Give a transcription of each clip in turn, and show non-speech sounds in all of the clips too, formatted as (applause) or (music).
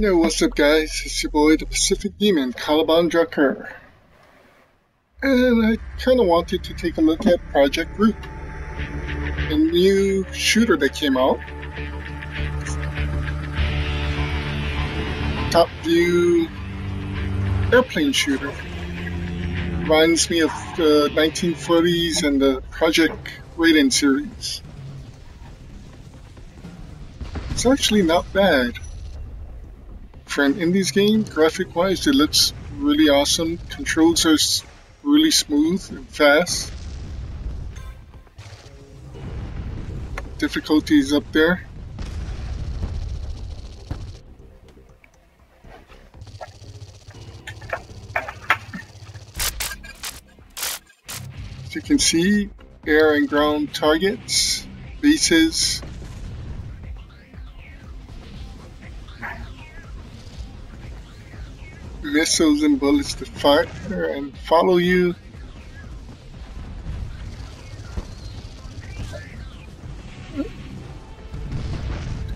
Yo, what's up guys? It's your boy, the Pacific Demon, Kaliban Drucker. And I kinda wanted to take a look at Project Root, a new shooter that came out. Top view airplane shooter. Reminds me of the 1940s and the Project Raiden series. It's actually not bad for an indies game, graphic wise, it looks really awesome. Controls are really smooth and fast. Difficulty is up there. As you can see, air and ground targets, bases, missiles and bullets to fire and follow you.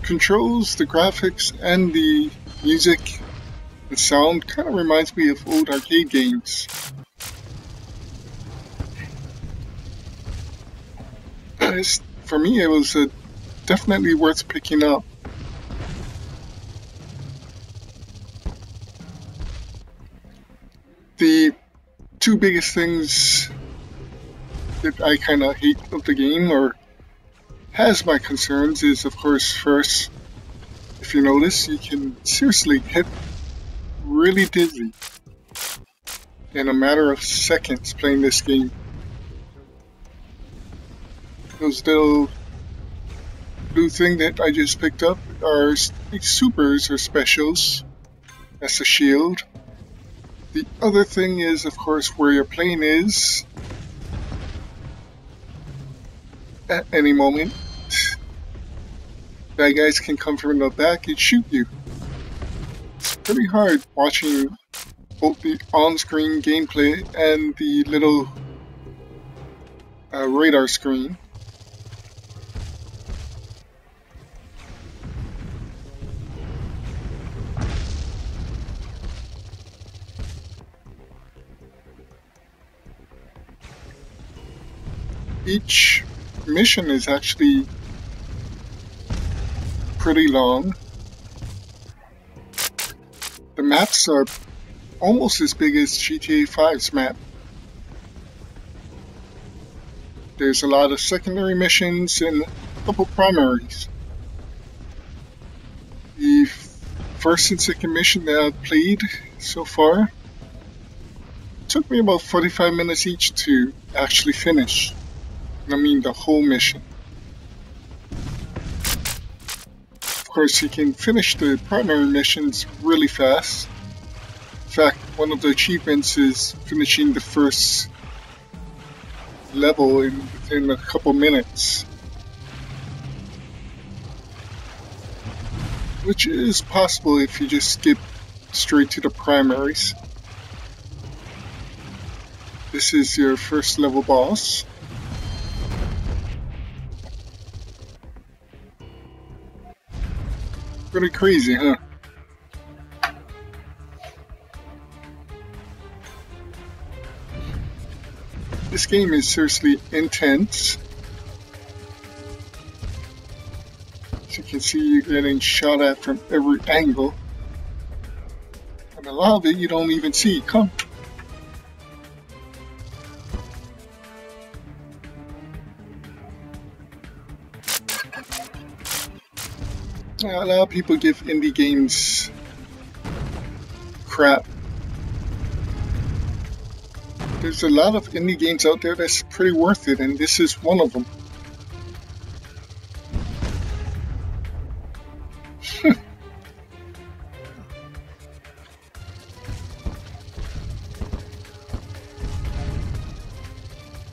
controls, the graphics, and the music the sound kind of reminds me of old arcade games. For me, it was uh, definitely worth picking up. The two biggest things that I kind of hate of the game or has my concerns is, of course, first, if you notice, you can seriously hit really dizzy in a matter of seconds playing this game. Those little blue thing that I just picked up are supers or specials. That's a shield. The other thing is, of course, where your plane is at any moment. Bad guys can come from the back and shoot you. It's pretty hard watching both the on-screen gameplay and the little uh, radar screen. Each mission is actually pretty long. The maps are almost as big as GTA 5's map. There's a lot of secondary missions and a couple primaries. The first and second mission that I've played so far took me about 45 minutes each to actually finish. I mean the whole mission. Of course, you can finish the primary missions really fast. In fact, one of the achievements is finishing the first level in within a couple minutes. Which is possible if you just skip straight to the primaries. This is your first level boss. Pretty crazy, huh? This game is seriously intense. As you can see, you're getting shot at from every angle. And a lot of it you don't even see. Come. A lot of people give indie games crap. There's a lot of indie games out there that's pretty worth it, and this is one of them. (laughs)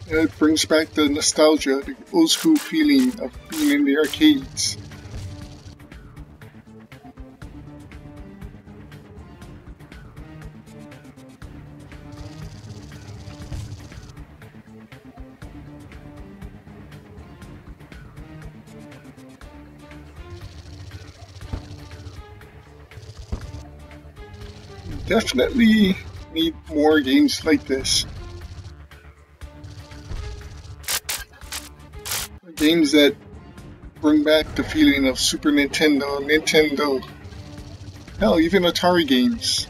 it brings back the nostalgia, the old school feeling of being in the arcades. Definitely need more games like this. Games that bring back the feeling of Super Nintendo, Nintendo, hell, even Atari games.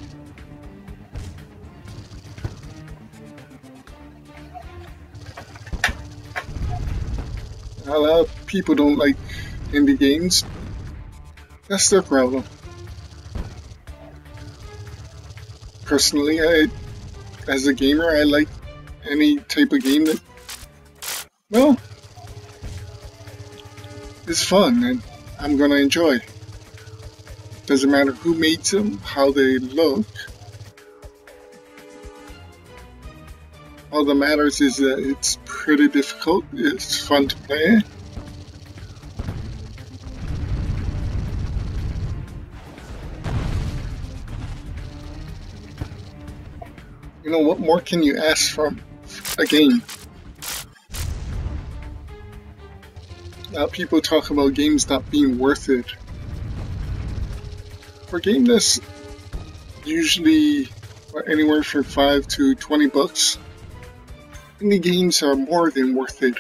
A lot of people don't like indie games. That's their problem. Personally, I, as a gamer, I like any type of game that, well, is fun and I'm gonna enjoy. Doesn't matter who made them, how they look. All that matters is that it's pretty difficult, it's fun to play. You know, what more can you ask from a game? Now people talk about games not being worth it. For game that's usually anywhere from 5 to 20 bucks, indie games are more than worth it.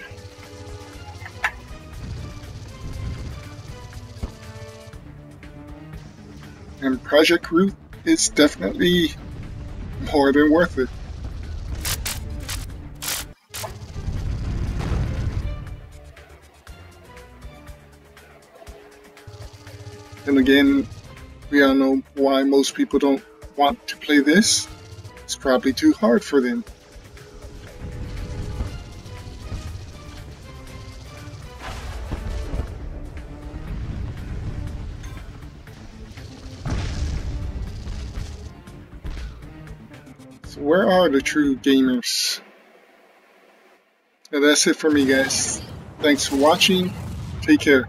And Project Root is definitely more than worth it. And again, we all know why most people don't want to play this. It's probably too hard for them. Where are the true gamers? And that's it for me guys. Thanks for watching. Take care.